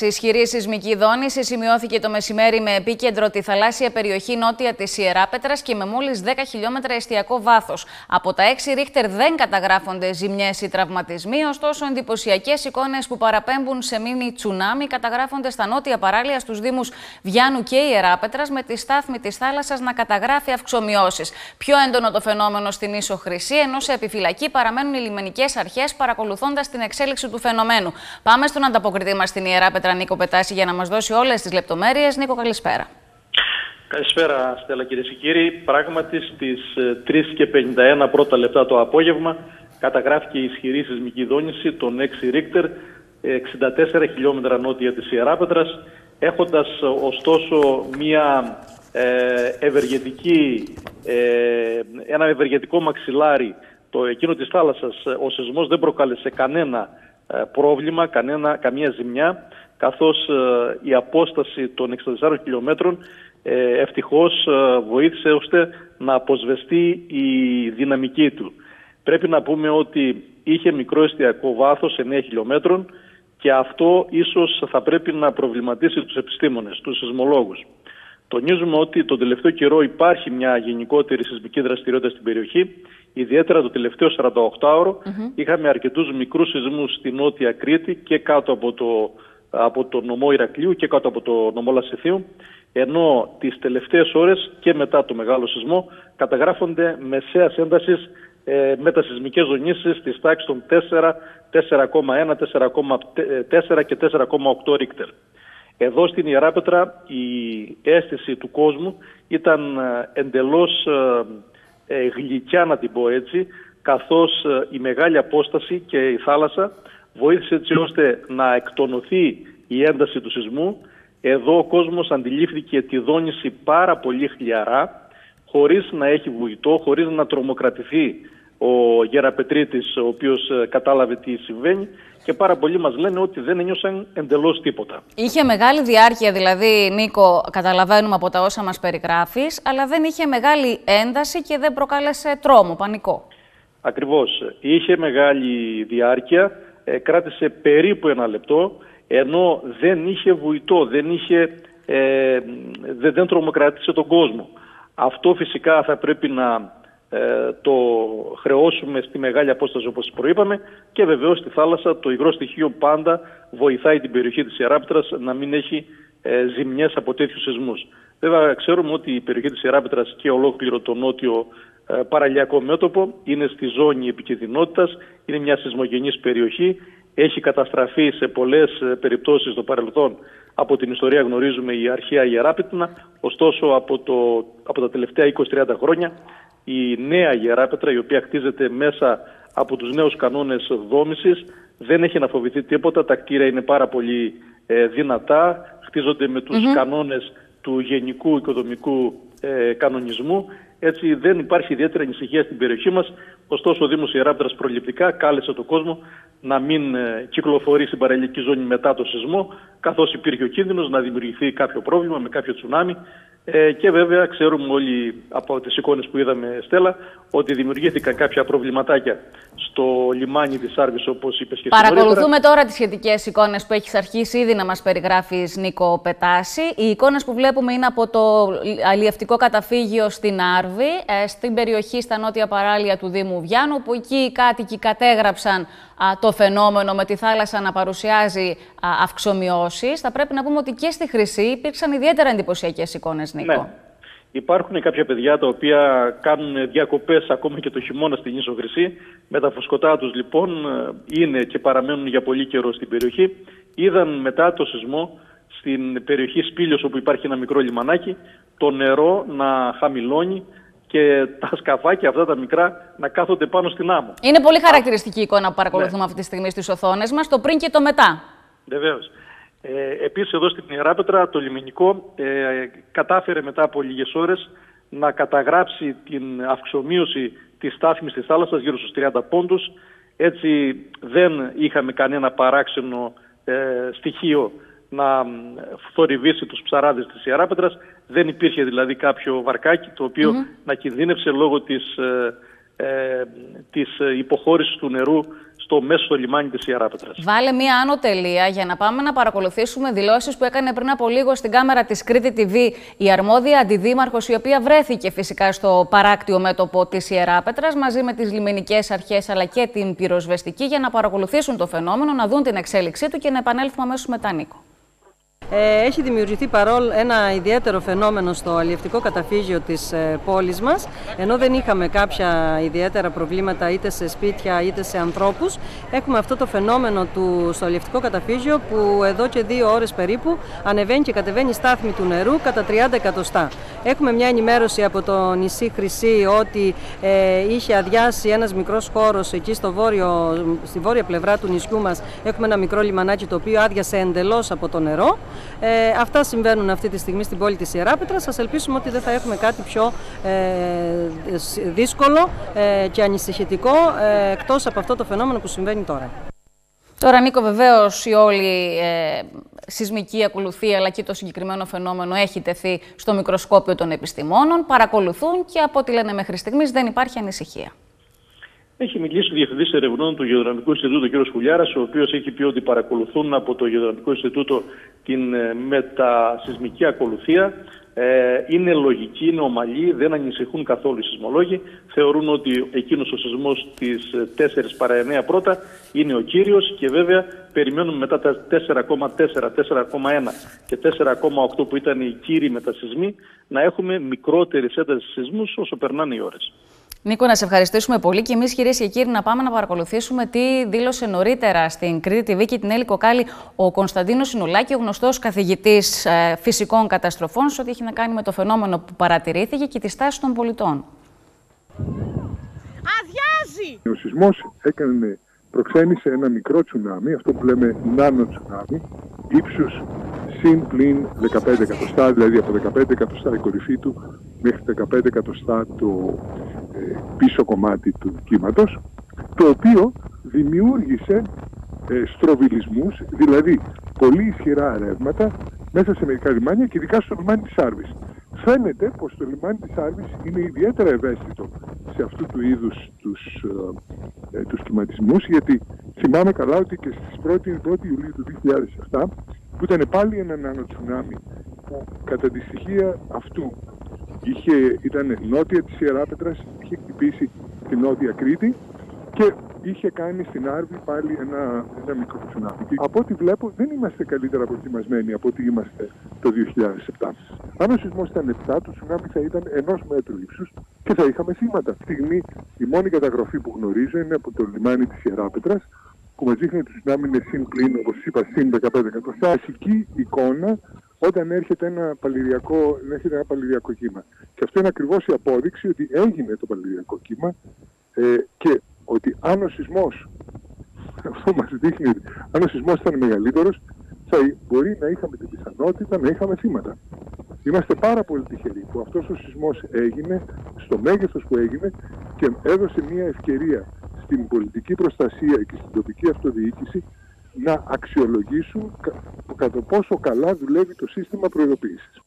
Ισχυρή σεισμική δόνηση σημειώθηκε το μεσημέρι με επίκεντρο τη θαλάσσια περιοχή νότια της Ιεράπετρα και με μόλις 10 χιλιόμετρα εστιακό βάθος. Από τα 6 ρίχτερ δεν καταγράφονται ζημιές ή τραυματισμοί, ωστόσο εντυπωσιακές εικόνες που παραπέμπουν σε μήνυ τσουνάμι καταγράφονται στα νότια παράλια στους Δήμους Βιάνου και Ιεράπετρα, με τη στάθμη της θάλασσας να καταγράφει αυξομοιώσεις. Πιο έντονο το φαινόμενο στην ίσο Χρυσή, ενώ σε επιφυλακή παραμένουν οι λιμενικές αρχές παρακολουθώντας την εξέλιξη του φαινομένου. Πάμε στον ανταποκριτή μας στην Ιεράπετρα. Νίκο Πετάση για να μας δώσει όλες τις λεπτομέρειες. Νίκο, καλησπέρα. Καλησπέρα, Στέλλα κυρίες και κύριοι. Πράγματι, στις 3 και 51 πρώτα λεπτά το απόγευμα καταγράφηκε η ισχυρή σεισμική δόνηση των 6 Ρίχτερ, 64 χιλιόμετρα νότια της Ιεράπετρας, έχοντας ωστόσο μια ε, ευεργετική, ε, ένα ευεργετικό μαξιλάρι το εκείνο της θάλασσας, ο σεισμός δεν προκάλεσε κανένα ε, πρόβλημα, κανένα, καμία ζημιά καθώς ε, η απόσταση των 64 χιλιόμετρων ε, ευτυχώς ε, βοήθησε ώστε να αποσβεστεί η δυναμική του. Πρέπει να πούμε ότι είχε μικρό εστιακό βάθος 9 χιλιόμετρων και αυτό ίσως θα πρέπει να προβληματίσει τους επιστήμονες, τους σεισμολόγους. Τονίζουμε ότι τον τελευταίο καιρό υπάρχει μια γενικότερη σεισμική δραστηριότητα στην περιοχή. Ιδιαίτερα το τελευταίο 48ωρο είχαμε αρκετούς μικρούς σεισμούς στη Νότια Κρήτη και κάτω από το από το νομό Ηρακλείου και κάτω από το νομό Λασιθίου, ενώ τις τελευταίες ώρες και μετά το μεγάλο σεισμό καταγράφονται μεσαίας έντασης ε, μετασυσμικές ζωνήσεις της τάξης των 4, 4,1, 4,4 και 4,8 ρίχτερ. Εδώ στην Ιεράπετρα η αίσθηση του κόσμου ήταν ε, εντελώς ε, ε, γλυκιά να την πω έτσι, καθώς ε, η μεγάλη απόσταση και η θάλασσα βοήθησε έτσι ώστε να εκτονωθεί η ένταση του σεισμού. Εδώ ο κόσμος αντιλήφθηκε τη δόνηση πάρα πολύ χλιαρά, χωρίς να έχει βουητό, χωρίς να τρομοκρατηθεί ο Γεραπετρίτης, ο οποίος ε, κατάλαβε τι συμβαίνει και πάρα πολλοί μας λένε ότι δεν ένιωσαν εντελώς τίποτα. Είχε μεγάλη διάρκεια δηλαδή, Νίκο, καταλαβαίνουμε από τα όσα μας περιγράφεις, αλλά δεν είχε μεγάλη ένταση και δεν προκάλεσε τρόμο, πανικό. Ακριβώς. Είχε μεγάλη διάρκεια, ε, κράτησε περίπου ένα λεπτό, ενώ δεν είχε βουητό, δεν, είχε, ε, δεν, δεν τρομοκράτησε τον κόσμο. Αυτό φυσικά θα πρέπει να ε, το χρεώσουμε στη μεγάλη απόσταση όπως προείπαμε και βεβαίως στη θάλασσα το υγρό στοιχείο πάντα βοηθάει την περιοχή της Ιεράπετρας να μην έχει ε, ζημιές από τέτοιους σεισμούς. Βέβαια ξέρουμε ότι η περιοχή της Ιεράπετρας και ολόκληρο το νότιο ε, παραλιακό μέτωπο, είναι στη ζώνη επικινδυνότητας, είναι μια σεισμογενής περιοχή, έχει καταστραφεί σε πολλές ε, περιπτώσεις στο παρελθόν. Από την ιστορία γνωρίζουμε η αρχαία Ιεράπετνα, ωστόσο από, το, από τα τελευταία 20-30 χρόνια η νέα Ιεράπετρα η οποία χτίζεται μέσα από τους νέους κανόνες δόμησης δεν έχει να φοβηθεί τίποτα, τα κτίρια είναι πάρα πολύ ε, δυνατά, χτίζονται με τους κανόνες του γενικού οικοδομικού ε, κανονισμού έτσι δεν υπάρχει ιδιαίτερη ανησυχία στην περιοχή μας. Ωστόσο ο Δήμος Ιεράπτρας προληπτικά κάλεσε τον κόσμο να μην ε, κυκλοφορεί στην παραλιακή ζώνη μετά το σεισμό, καθώς υπήρχε ο κίνδυνος να δημιουργηθεί κάποιο πρόβλημα με κάποιο τσουνάμι. Ε, και βέβαια ξέρουμε όλοι από τις εικόνες που είδαμε Στέλλα ότι δημιουργήθηκαν κάποια προβληματάκια στο λιμάνι της Άρβης όπως είπες και Παρακολουθούμε τώρα τις σχετικές εικόνες που έχεις αρχίσει ήδη να μας περιγράφεις Νίκο Πετάση. Οι εικόνες που βλέπουμε είναι από το αλλιευτικό καταφύγιο στην Άρβη, ε, στην περιοχή στα νότια παράλια του Δήμου Βιάνου, που εκεί οι κάτοικοι κατέγραψαν το φαινόμενο με τη θάλασσα να παρουσιάζει αυξομοιώσεις. Θα πρέπει να πούμε ότι και στη Χρυσή υπήρξαν ιδιαίτερα εντυπωσιακές εικόνες, Νίκο. Ναι. Υπάρχουν κάποια παιδιά τα οποία κάνουν διακοπές ακόμα και το χειμώνα στην Ίσο Χρυσή. Με τα φωσκωτά τους λοιπόν είναι και παραμένουν για πολύ καιρό στην περιοχή. Είδαν μετά το σεισμό στην περιοχή Σπήλιος όπου υπάρχει ένα μικρό λιμανάκι το νερό να χαμηλώνει και τα σκαφάκια αυτά τα μικρά να κάθονται πάνω στην άμμο. Είναι πολύ χαρακτηριστική η εικόνα που παρακολουθούμε ναι. αυτή τη στιγμή στις οθόνες μας, το πριν και το μετά. Βεβαίως. Ε, επίσης εδώ στην Ιεράπετρα το λιμενικό ε, κατάφερε μετά από λίγες ώρες να καταγράψει την αυξομοίωση της στάθμης της θάλασσας γύρω στους 30 πόντους. Έτσι δεν είχαμε κανένα παράξενο ε, στοιχείο να θορυβήσει τους ψαράδες της Ιεράπετρας. Δεν υπήρχε δηλαδή κάποιο βαρκάκι το οποιο να κινδύνευσε λόγω της, ε, ε, της υποχώρησης του νερού στο μέσο λιμάνι της Ιεράπετρας. Βάλε μία άνω τελεία για να πάμε να παρακολουθήσουμε δηλώσεις που έκανε πριν από λίγο στην κάμερα της Κρήτη TV η αρμόδια αντιδήμαρχος η οποία βρέθηκε φυσικά στο παράκτιο μέτωπο της Ιεράπετρας μαζί με τις λιμενικές αρχές αλλά και την πυροσβεστική για να παρακολουθήσουν το φαινόμενο, να δουν την εξέλιξή του και να επανέλθουμε αμέσως μετά Νίκο. Ε, έχει δημιουργηθεί παρόλο ένα ιδιαίτερο φαινόμενο στο αλλιευτικό καταφύγιο της ε, πόλης μας ενώ δεν είχαμε κάποια ιδιαίτερα προβλήματα είτε σε σπίτια είτε σε ανθρώπους έχουμε αυτό το φαινόμενο του, στο αλλιευτικό καταφύγιο που εδώ και δύο ώρες περίπου ανεβαίνει και κατεβαίνει στάθμη του νερού κατά 30 εκατοστά. Έχουμε μια ενημέρωση από το νησί Χρυσή ότι ε, είχε αδειάσει ένας μικρός χώρος εκεί στο βόρειο, στη βόρεια πλευρά του νησιού μας έχουμε ένα μικρό λιμανάκι το οποίο άδειασε εντελώς από το νερό ε, αυτά συμβαίνουν αυτή τη στιγμή στην πόλη της Ιεράπετρας. Σας ελπίσουμε ότι δεν θα έχουμε κάτι πιο ε, δύσκολο ε, και ανησυχητικό ε, εκτός από αυτό το φαινόμενο που συμβαίνει τώρα. Τώρα, Νίκο, βεβαίως η όλη ε, σεισμική ακολουθία αλλά και το συγκεκριμένο φαινόμενο έχει τεθεί στο μικροσκόπιο των επιστημόνων. Παρακολουθούν και από ό,τι λένε μέχρι στιγμής δεν υπάρχει ανησυχία. Έχει μιλήσει ο Διευθυντής Ερευνών του Γεωδραμικού Ινστιτούτου, κ. Χουλιάρα, ο οποίος έχει πει ότι παρακολουθούν από το Γεωδραμικό Ινστιτούτο την ε, μετασυσμική ακολουθία. Ε, είναι λογική, είναι ομαλή, δεν ανησυχούν καθόλου οι σεισμολόγοι. Θεωρούν ότι εκείνος ο σεισμός της 4 ε, παρα 9 πρώτα είναι ο κύριος και βέβαια περιμένουμε μετά τα 4,4, 4,1 και 4,8 που ήταν οι κύριοι μετασυσμοί να έχουμε μικρότερη έντασης σεισμούς όσο περνάνε οι ώρες. Νίκο, να σε ευχαριστήσουμε πολύ και εμείς, κυρίες και κύριοι, να πάμε να παρακολουθήσουμε τι δήλωσε νωρίτερα στην Κρήτη TV και την Έλλη Κοκάλη ο Κωνσταντίνος Σινουλάκη, ο γνωστός καθηγητής ε, φυσικών καταστροφών, σε ό,τι έχει να κάνει με το φαινόμενο που παρατηρήθηκε και τη στάση των πολιτών. Αδειάζει! Ο σεισμός έκανε, προξένησε ένα μικρό τσουνάμι, αυτό που λέμε νάνο τσουνάμι, ύψου συν πλην 15 εκατοστά, δηλαδή από 15 εκατοστά η κορυφή του μέχρι 15 εκατοστά το ε, πίσω κομμάτι του κύματος, το οποίο δημιούργησε ε, στροβιλισμούς, δηλαδή πολύ ισχυρά ρεύματα μέσα σε μερικά λιμάνια και ειδικά στο λιμάνι της Άρβης. Φαίνεται πως το λιμάνι της Άρβης είναι ιδιαίτερα ευαίσθητο σε αυτού του είδους τους, ε, ε τους κυματισμούς γιατί θυμάμαι καλά ότι και στις 1η, 1η Ιουλίου του 2007 που ήταν πάλι ένα νάνο τσουνάμι που κατά τη στοιχεία αυτού είχε, ήταν νότια της Ιεράπετρας, είχε χτυπήσει την νότια Κρήτη και είχε κάνει στην Άρβη πάλι ένα, ένα μικρό τσουνάμι. από ό,τι βλέπω δεν είμαστε καλύτερα προετοιμασμένοι από ό,τι είμαστε το 2007. Αν ο σεισμός ήταν 7, το τσουνάμι θα ήταν ενός μέτρου ύψους και θα είχαμε θύματα. Αυτή τη στιγμή η μόνη καταγραφή που γνωρίζω είναι από το λιμάνι της Ιεράπετρας που μας δείχνει ότι το τσουνάμι είναι συν πλήν, όπως είπα, συν 15 εκατοστά. Βασική εικόνα όταν έρχεται ένα παλιριακό, έρχεται ένα παλιριακό κύμα. Και αυτό είναι ακριβώς η απόδειξη ότι έγινε το παλιριακό κύμα ε, και ότι αν ο σεισμός, αυτό μας δείχνει ότι αν ο σεισμός ήταν μεγαλύτερος, θα μπορεί να είχαμε την πιθανότητα να είχαμε θύματα. Είμαστε πάρα πολύ τυχεροί που αυτός ο σεισμός έγινε στο μέγεθος που έγινε και έδωσε μια ευκαιρία στην πολιτική προστασία και στην τοπική αυτοδιοίκηση να αξιολογήσουν κατά πόσο καλά δουλεύει το σύστημα προειδοποίησης.